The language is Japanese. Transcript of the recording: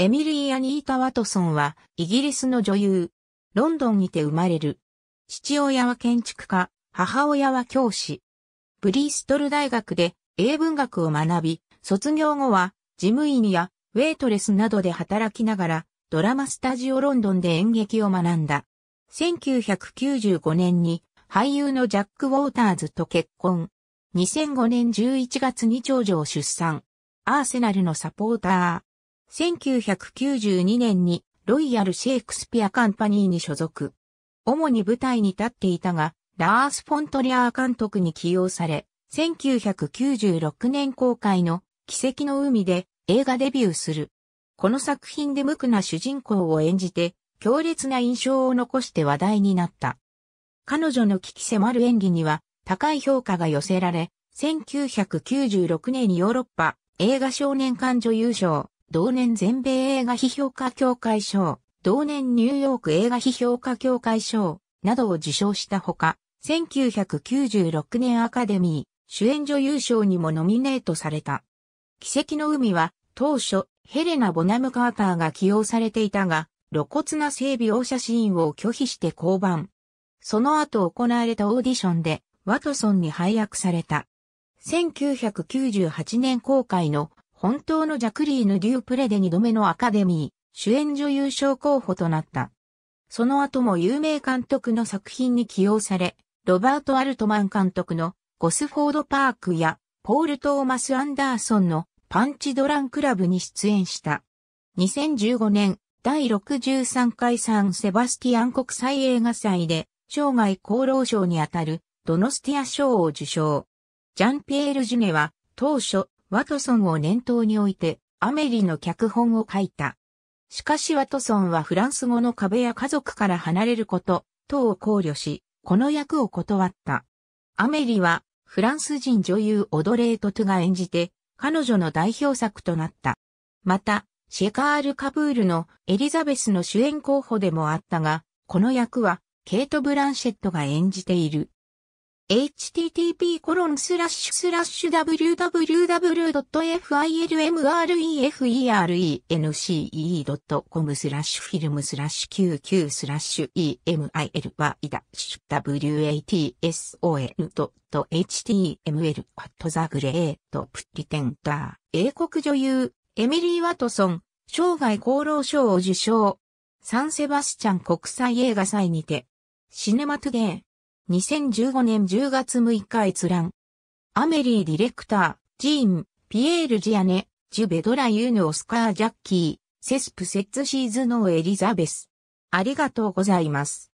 エミリー・アニータ・ワトソンはイギリスの女優。ロンドンにて生まれる。父親は建築家、母親は教師。ブリーストル大学で英文学を学び、卒業後は事務員やウェイトレスなどで働きながらドラマスタジオロンドンで演劇を学んだ。1995年に俳優のジャック・ウォーターズと結婚。2005年11月に長女を出産。アーセナルのサポーター。1992年にロイヤル・シェイクスピア・カンパニーに所属。主に舞台に立っていたが、ラース・フォントリアー監督に起用され、1996年公開の奇跡の海で映画デビューする。この作品で無垢な主人公を演じて、強烈な印象を残して話題になった。彼女の危機迫る演技には高い評価が寄せられ、1996年にヨーロッパ映画少年館女優賞、同年全米映画批評家協会賞、同年ニューヨーク映画批評家協会賞などを受賞したほか、1996年アカデミー主演女優賞にもノミネートされた。奇跡の海は当初ヘレナ・ボナム・カーターが起用されていたが、露骨な性描写シーンを拒否して降板。その後行われたオーディションで、ワトソンに配役された。1998年公開の本当のジャクリーヌ・デュープレで2度目のアカデミー主演女優賞候補となった。その後も有名監督の作品に起用され、ロバート・アルトマン監督のゴスフォード・パークやポール・トーマス・アンダーソンのパンチドランクラブに出演した。2015年第63回サンセバスティアン国際映画祭で生涯功労賞にあたるドノスティア賞を受賞。ジャンピエール・ジュネは当初ワトソンを念頭に置いてアメリの脚本を書いた。しかしワトソンはフランス語の壁や家族から離れること等を考慮し、この役を断った。アメリはフランス人女優オドレート・トゥが演じて彼女の代表作となった。また、シェカール・カブールのエリザベスの主演候補でもあったが、この役はケイト・ブランシェットが演じている。Http コロンスラッシュスラッシュ www.filmrefernce.com スラッシュフィルムスラッシュ99スラッシュ emily ダッシュ watson.html at the great pretender 英国女優エミリー・ワトソン生涯功労賞を受賞サンセバスチャン国際映画祭にてシネマトゥゲー2015年10月6日閲覧。アメリーディレクター、ジーン、ピエール・ジアネ、ジュベドラ・ユーヌ・オスカー・ジャッキー、セスプ・セッツ・シーズノー・エリザベス。ありがとうございます。